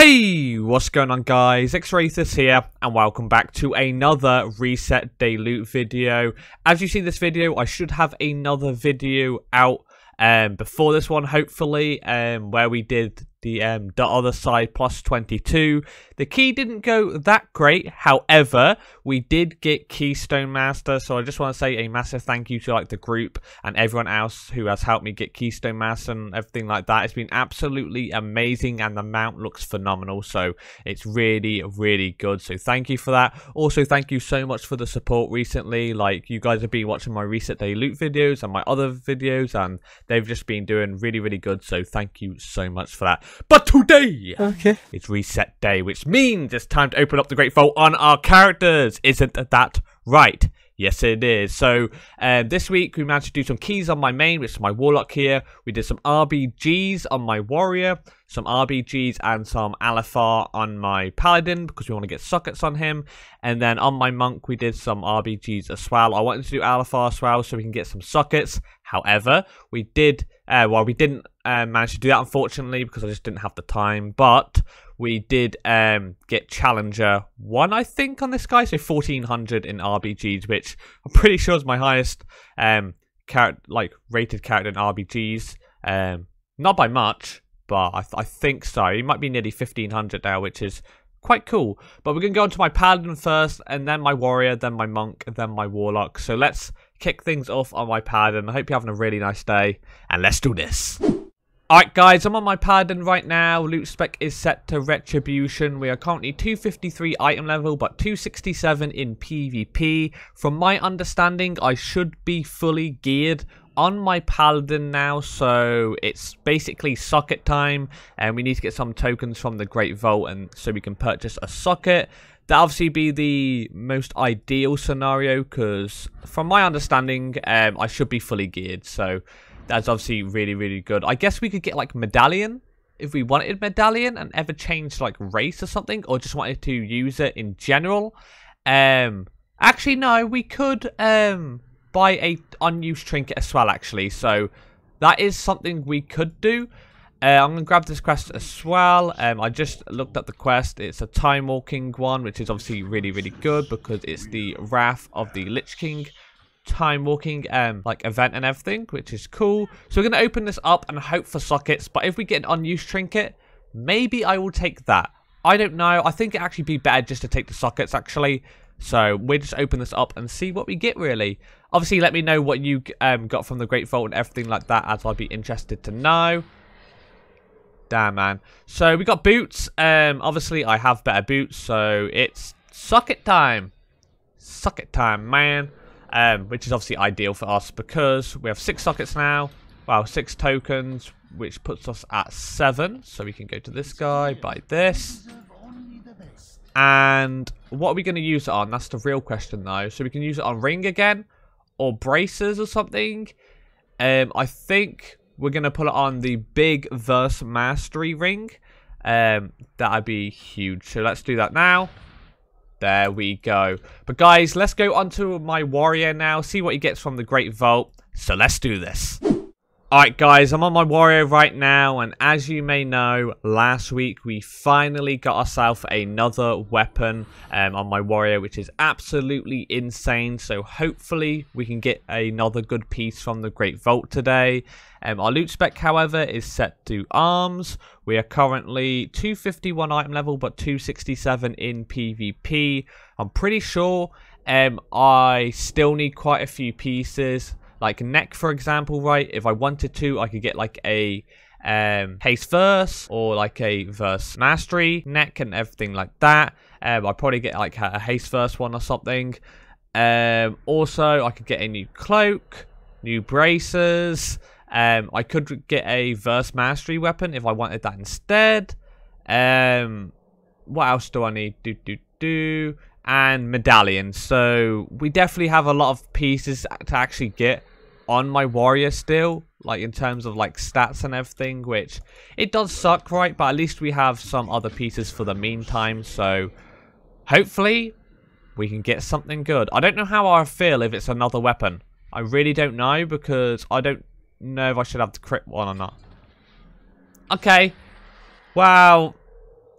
Hey, what's going on guys? Xrathis here, and welcome back to another Reset Day Loot video. As you see this video, I should have another video out um, before this one, hopefully, um, where we did the um, the other side plus 22. The key didn't go that great, however, we did get Keystone Master, so I just want to say a massive thank you to like the group and everyone else who has helped me get Keystone Master and everything like that. It's been absolutely amazing and the mount looks phenomenal, so it's really, really good, so thank you for that. Also, thank you so much for the support recently, like you guys have been watching my recent Day Loot videos and my other videos, and they've just been doing really, really good, so thank you so much for that. But today, Okay. it's reset day, which means it's time to open up the Great Vault on our characters. Isn't that right? Yes, it is. So um, this week we managed to do some keys on my main, which is my Warlock here. We did some RBGs on my Warrior, some RBGs and some Alifar on my Paladin because we want to get sockets on him. And then on my Monk we did some RBGs as well. I wanted to do Alifar as well so we can get some sockets. However, we did, uh, well, we didn't uh, manage to do that unfortunately because I just didn't have the time. But we did um, get Challenger 1, I think, on this guy. So 1400 in RBGs, which I'm pretty sure is my highest um, character, like rated character in RBGs. Um, not by much, but I, th I think so. He might be nearly 1500 now, which is quite cool. But we're going to go into my Paladin first, and then my Warrior, then my Monk, and then my Warlock. So let's kick things off on my Paladin. I hope you're having a really nice day, and let's do this. Alright guys, I'm on my Paladin right now. Loot spec is set to Retribution. We are currently 253 item level, but 267 in PvP. From my understanding, I should be fully geared on my Paladin now, so it's basically socket time, and we need to get some tokens from the Great Vault, and so we can purchase a socket. That obviously be the most ideal scenario, because from my understanding, um, I should be fully geared, so that's obviously really, really good. I guess we could get like medallion if we wanted medallion and ever change like race or something, or just wanted to use it in general. Um, actually, no, we could um buy a unused trinket as well. Actually, so that is something we could do. Uh, I'm gonna grab this quest as well. Um, I just looked at the quest. It's a time walking one, which is obviously really, really good because it's the Wrath of the Lich King time walking um like event and everything which is cool. So we're going to open this up and hope for sockets but if we get an unused trinket maybe i will take that. I don't know. I think it actually be better just to take the sockets actually. So we'll just open this up and see what we get really. Obviously let me know what you um got from the great vault and everything like that as i'd be interested to know damn man so we got boots um obviously i have better boots so it's socket time socket time man um, which is obviously ideal for us because we have six sockets now. Well, six tokens, which puts us at seven. So we can go to this guy, buy this. And what are we going to use it on? That's the real question, though. So we can use it on ring again, or braces or something. Um, I think we're going to put it on the big verse mastery ring. Um, that'd be huge. So let's do that now. There we go. But guys, let's go onto my warrior now, see what he gets from the Great Vault. So let's do this. Alright guys, I'm on my warrior right now, and as you may know, last week we finally got ourselves another weapon um, on my warrior, which is absolutely insane. So hopefully we can get another good piece from the Great Vault today. Um, our loot spec, however, is set to arms. We are currently 251 item level, but 267 in PvP. I'm pretty sure um, I still need quite a few pieces like neck for example right? If i wanted to i could get like a um haste verse or like a verse mastery neck and everything like that. Um i'd probably get like a haste verse one or something. Um also i could get a new cloak new braces. Um i could get a verse mastery weapon if i wanted that instead. Um what else do i need? Do do do. And medallions. So we definitely have a lot of pieces to actually get on my warrior still, like in terms of like stats and everything, which it does suck, right? But at least we have some other pieces for the meantime. So hopefully we can get something good. I don't know how I feel if it's another weapon. I really don't know because I don't know if I should have the crit one or not. Okay. Well,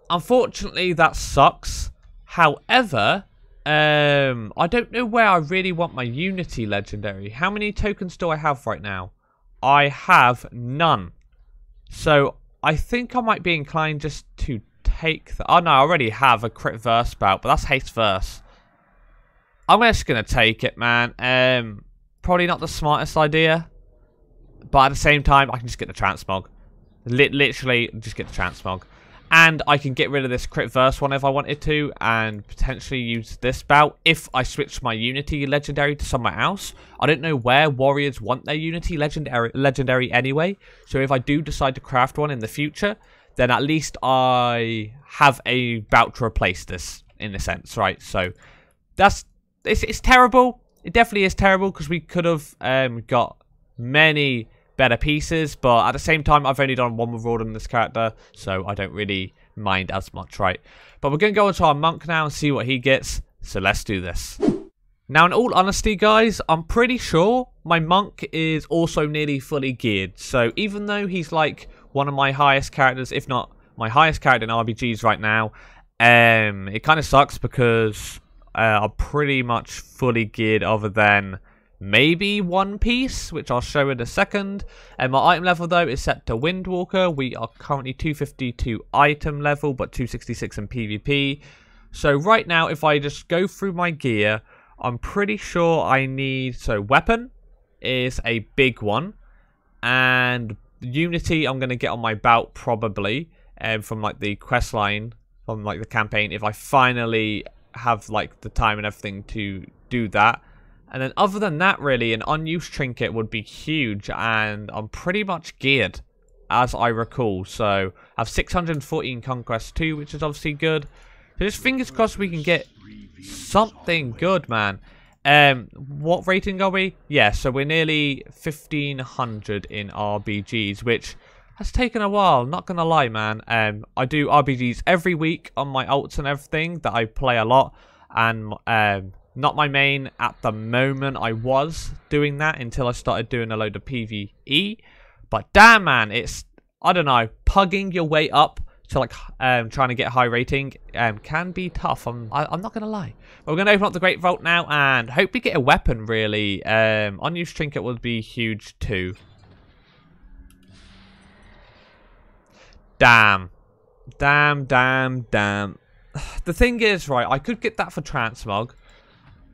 unfortunately, that sucks. However, um, I don't know where I really want my Unity Legendary. How many tokens do I have right now? I have none. So I think I might be inclined just to take the... Oh no, I already have a crit verse bout, but that's haste verse. I'm just going to take it, man. Um, probably not the smartest idea. But at the same time, I can just get the transmog. literally, just get the transmog. And I can get rid of this crit verse one if I wanted to, and potentially use this bout if I switch my Unity Legendary to somewhere else. I don't know where Warriors want their Unity Legendary, legendary anyway, so if I do decide to craft one in the future, then at least I have a bout to replace this, in a sense, right? So, that's, it's, it's terrible. It definitely is terrible, because we could have um, got many better pieces, but at the same time, I've only done one reward on this character, so I don't really mind as much, right? But we're going to go into our monk now and see what he gets, so let's do this. Now, in all honesty, guys, I'm pretty sure my monk is also nearly fully geared, so even though he's like one of my highest characters, if not my highest character in RBGs right now, um, it kind of sucks because uh, I'm pretty much fully geared other than maybe one piece, which I'll show in a second. And my item level, though, is set to Windwalker. We are currently 252 item level, but 266 in PvP. So right now, if I just go through my gear, I'm pretty sure I need... So weapon is a big one. And Unity, I'm going to get on my bout probably. Um, from like the quest line, from like the campaign, if I finally have like the time and everything to do that. And then other than that, really, an unused trinket would be huge, and I'm pretty much geared, as I recall. So, I have 614 Conquest 2, which is obviously good. So just fingers crossed we can get something good, man. Um, what rating are we? Yeah, so we're nearly 1500 in RBGs, which has taken a while, not gonna lie, man. Um, I do RBGs every week on my alts and everything that I play a lot, and um, not my main at the moment. I was doing that until I started doing a load of PvE. But damn, man, it's, I don't know, pugging your way up to like um, trying to get high rating um, can be tough. I'm, I, am i am not going to lie. But we're going to open up the Great Vault now and hope we get a weapon, really. Um, unused Trinket would be huge too. Damn. Damn, damn, damn. The thing is, right, I could get that for Transmog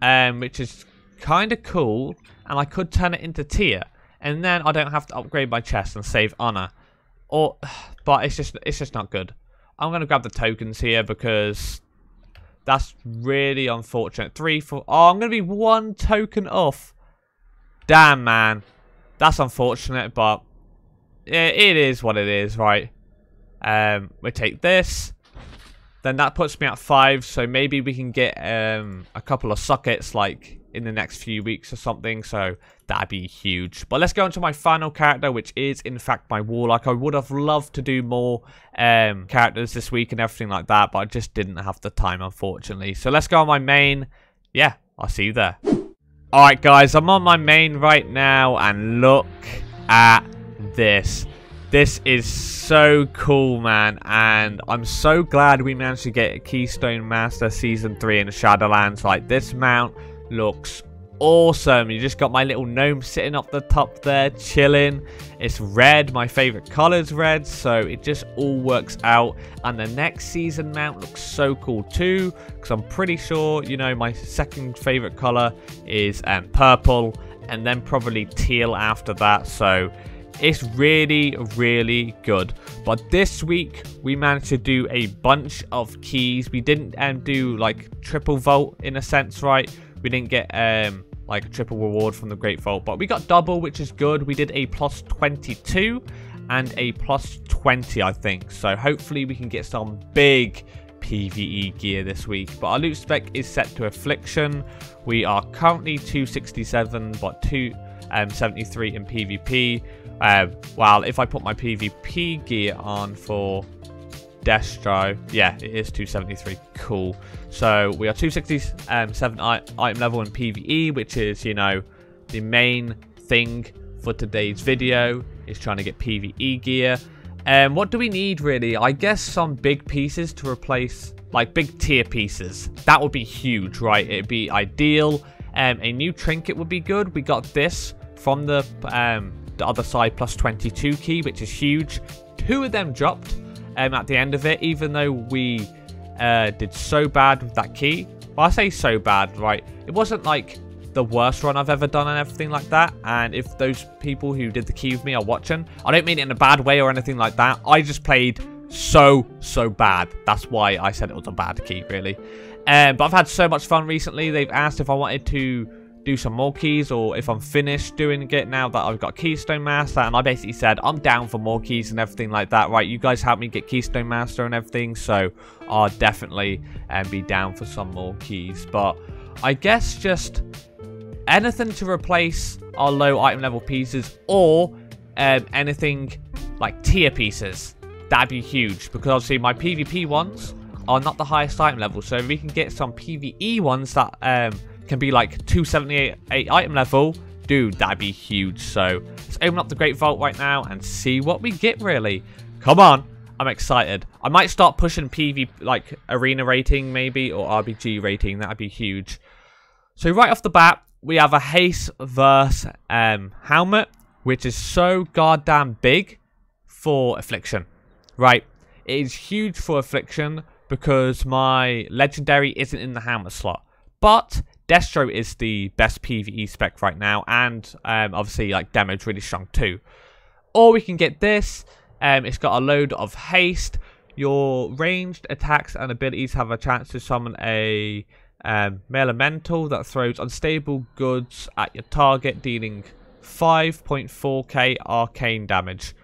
um, which is kind of cool, and I could turn it into tier, and then I don't have to upgrade my chest and save honor. Or, but it's just it's just not good. I'm gonna grab the tokens here because that's really unfortunate. Three, four. Oh, I'm gonna be one token off. Damn, man, that's unfortunate, but it, it is what it is, right? Um, we take this. Then that puts me at five, so maybe we can get um, a couple of sockets like in the next few weeks or something, so that'd be huge. But let's go on to my final character, which is in fact my Warlock. I would have loved to do more um, characters this week and everything like that, but I just didn't have the time, unfortunately. So let's go on my main. Yeah, I'll see you there. Alright guys, I'm on my main right now, and look at this. This is so cool, man, and I'm so glad we managed to get Keystone Master Season 3 in Shadowlands. Like, this mount looks awesome. You just got my little gnome sitting up the top there, chilling. It's red. My favorite color is red, so it just all works out. And the next season mount looks so cool too, because I'm pretty sure, you know, my second favorite color is um, purple, and then probably teal after that. So it's really, really good. But this week, we managed to do a bunch of keys. We didn't um, do like triple vault in a sense, right? We didn't get um, like a triple reward from the Great Vault, but we got double, which is good. We did a plus 22 and a plus 20, I think. So hopefully we can get some big PvE gear this week. But our loot spec is set to Affliction. We are currently 267, but 273 um, in PvP. Uh, well, if I put my PvP gear on for Destro, yeah, it is 273. Cool. So we are 267 item level in PvE, which is, you know, the main thing for today's video is trying to get PvE gear. Um, what do we need really? I guess some big pieces to replace, like big tier pieces. That would be huge, right? It'd be ideal. Um, a new trinket would be good. We got this from the um, the other side plus 22 key, which is huge. Two of them dropped um, at the end of it, even though we uh, did so bad with that key. Well, I say so bad, right? It wasn't like the worst run I've ever done and everything like that. And if those people who did the key with me are watching, I don't mean it in a bad way or anything like that. I just played so, so bad. That's why I said it was a bad key, really. Um, but I've had so much fun recently. They've asked if I wanted to do some more keys or if I'm finished doing it now that I've got Keystone Master and I basically said I'm down for more keys and everything like that right you guys helped me get Keystone Master and everything so I'll definitely um, be down for some more keys but I guess just anything to replace our low item level pieces or um, anything like tier pieces. That'd be huge because obviously my PvP ones are not the highest item level. So if we can get some PvE ones that um, can be like 278 item level, dude, that'd be huge. So let's open up the Great Vault right now and see what we get really. Come on. I'm excited. I might start pushing PV, like, arena rating maybe, or RBG rating. That'd be huge. So right off the bat, we have a Haste verse um, helmet, which is so goddamn big for Affliction. Right, it is huge for Affliction because my Legendary isn't in the helmet slot. But Destro is the best PvE spec right now, and um, obviously like Demo's really strong too. Or we can get this. Um, it's got a load of haste. Your ranged attacks and abilities have a chance to summon a um, Elemental that throws unstable goods at your target, dealing 5.4k arcane damage.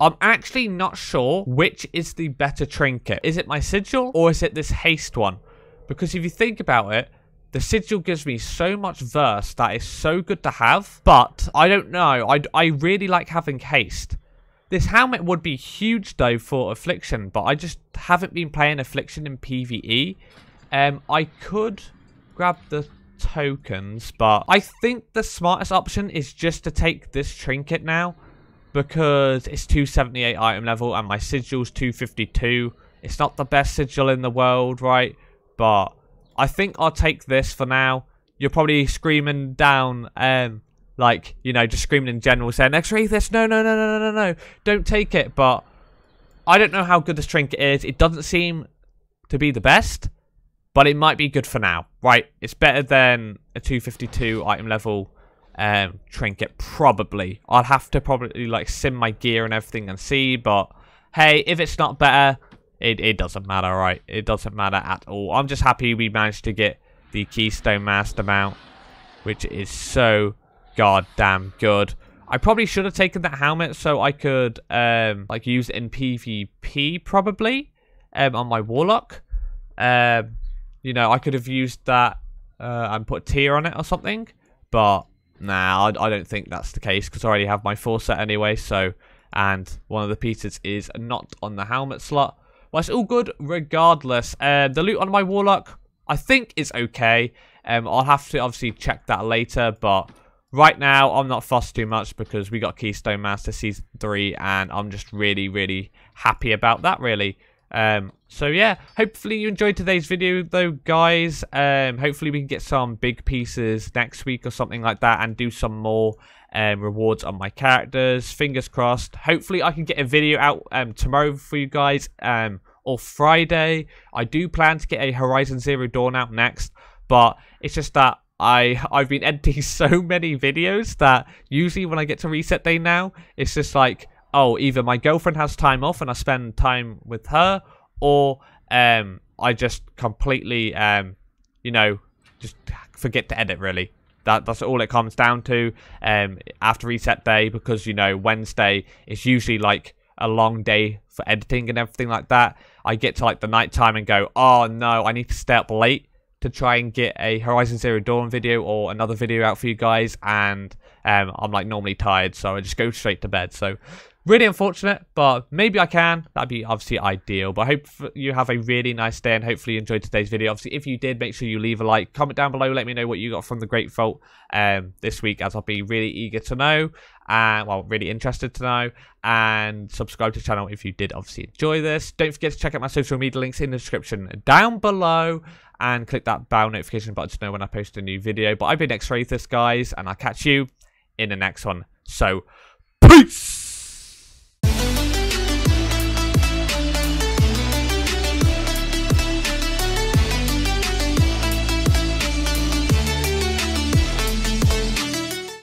I'm actually not sure which is the better trinket. Is it my sigil or is it this haste one? Because if you think about it, the sigil gives me so much verse that is so good to have. But I don't know. I, I really like having haste. This helmet would be huge though for Affliction, but I just haven't been playing Affliction in PvE. Um, I could grab the tokens, but I think the smartest option is just to take this trinket now because it's 278 item level and my sigil's 252. It's not the best sigil in the world, right? But I think I'll take this for now. You're probably screaming down, um, like, you know, just screaming in general, saying, Xrathis, no, no, no, no, no, no, no, don't take it. But I don't know how good this trinket is. It doesn't seem to be the best. But it might be good for now, right? It's better than a 252 item level um, trinket, probably. I'll have to probably like sim my gear and everything and see, but hey, if it's not better, it, it doesn't matter, right? It doesn't matter at all. I'm just happy we managed to get the Keystone Master mount, which is so goddamn good. I probably should have taken that helmet so I could um, like use it in PvP probably um, on my Warlock. Um, you know, I could have used that uh, and put a tier on it or something. But nah, I, I don't think that's the case because I already have my full set anyway. So, and one of the pieces is not on the helmet slot. Well, it's all good regardless. Uh, the loot on my Warlock, I think is okay. Um, I'll have to obviously check that later, but right now I'm not fussed too much because we got Keystone Master Season 3 and I'm just really, really happy about that, really. Um, so yeah, hopefully you enjoyed today's video though, guys. Um, hopefully we can get some big pieces next week or something like that and do some more um, rewards on my characters. Fingers crossed. Hopefully I can get a video out um, tomorrow for you guys um, or Friday. I do plan to get a Horizon Zero Dawn out next, but it's just that I I've been editing so many videos that usually when I get to reset day now, it's just like oh, either my girlfriend has time off and I spend time with her, or um, I just completely, um, you know, just forget to edit. Really, that that's all it comes down to. Um, after reset day, because you know Wednesday is usually like a long day for editing and everything like that. I get to like the night time and go, oh no, I need to stay up late to try and get a Horizon Zero Dawn video or another video out for you guys, and um, I'm like normally tired, so I just go straight to bed. So Really unfortunate, but maybe I can. That'd be obviously ideal. But I hope you have a really nice day and hopefully you enjoyed today's video. Obviously, if you did, make sure you leave a like. Comment down below. Let me know what you got from the Great Vault um, this week as I'll be really eager to know. And, well, really interested to know. And subscribe to the channel if you did obviously enjoy this. Don't forget to check out my social media links in the description down below. And click that bell notification button to know when I post a new video. But I've been Xrathis guys. And I'll catch you in the next one. So, peace!